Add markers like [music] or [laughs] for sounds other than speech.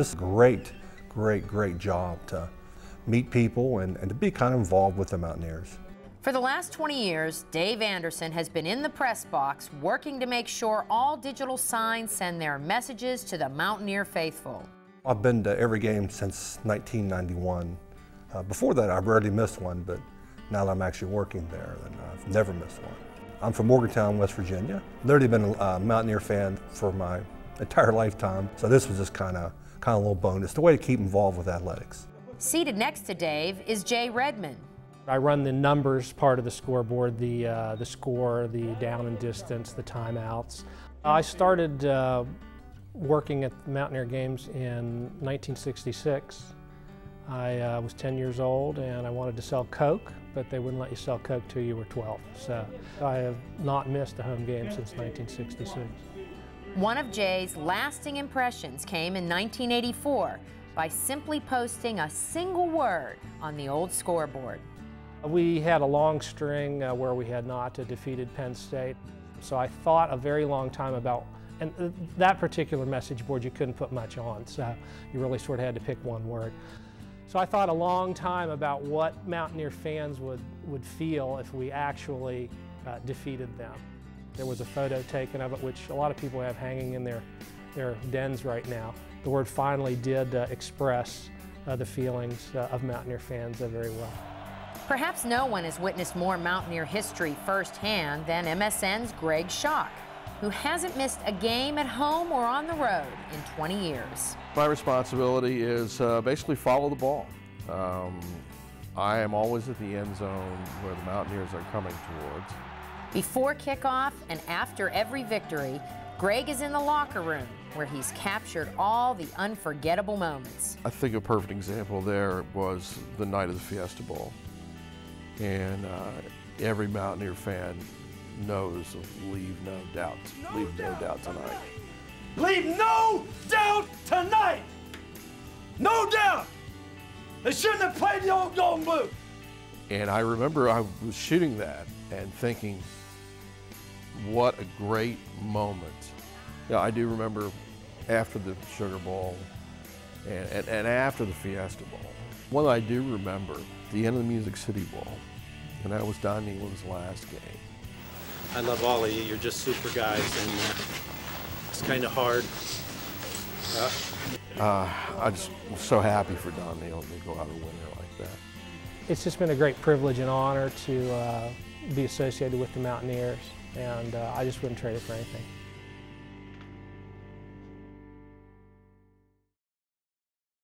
This is a great, great, great job to meet people and, and to be kind of involved with the Mountaineers. For the last 20 years, Dave Anderson has been in the press box working to make sure all digital signs send their messages to the Mountaineer faithful. I've been to every game since 1991. Uh, before that, I've rarely missed one, but now that I'm actually working there, then I've never missed one. I'm from Morgantown, West Virginia. Literally been a Mountaineer fan for my entire [laughs] lifetime, so this was just kind of kind of a little bonus, the way to keep involved with athletics. Seated next to Dave is Jay Redmond. I run the numbers part of the scoreboard, the, uh, the score, the down and distance, the timeouts. I started uh, working at Mountaineer Games in 1966. I uh, was 10 years old and I wanted to sell Coke, but they wouldn't let you sell Coke till you were 12. So I have not missed a home game since 1966. One of Jay's lasting impressions came in 1984 by simply posting a single word on the old scoreboard. We had a long string uh, where we had not defeated Penn State. So I thought a very long time about, and uh, that particular message board you couldn't put much on, so you really sort of had to pick one word. So I thought a long time about what Mountaineer fans would, would feel if we actually uh, defeated them. There was a photo taken of it, which a lot of people have hanging in their, their dens right now. The word finally did uh, express uh, the feelings uh, of Mountaineer fans very well. Perhaps no one has witnessed more Mountaineer history firsthand than MSN's Greg Shock who hasn't missed a game at home or on the road in 20 years. My responsibility is uh, basically follow the ball. Um, I am always at the end zone where the Mountaineers are coming towards. Before kickoff and after every victory, Greg is in the locker room where he's captured all the unforgettable moments. I think a perfect example there was the night of the Fiesta Bowl. And uh, every Mountaineer fan knows of leave no doubt. No leave doubt no doubt tonight. Leave no doubt tonight. No doubt. They shouldn't have played the old Golden Boot. And I remember I was shooting that and thinking, what a great moment. Yeah, I do remember after the Sugar Bowl and, and, and after the Fiesta Bowl. One I do remember, the end of the Music City Bowl, and that was Don Nehlen's last game. I love all of you. You're just super guys, and uh, it's kind of hard. Uh, uh, I'm just so happy for Don Nehlen to go out a winner like that. It's just been a great privilege and honor to uh, be associated with the Mountaineers, and uh, I just wouldn't trade it for anything.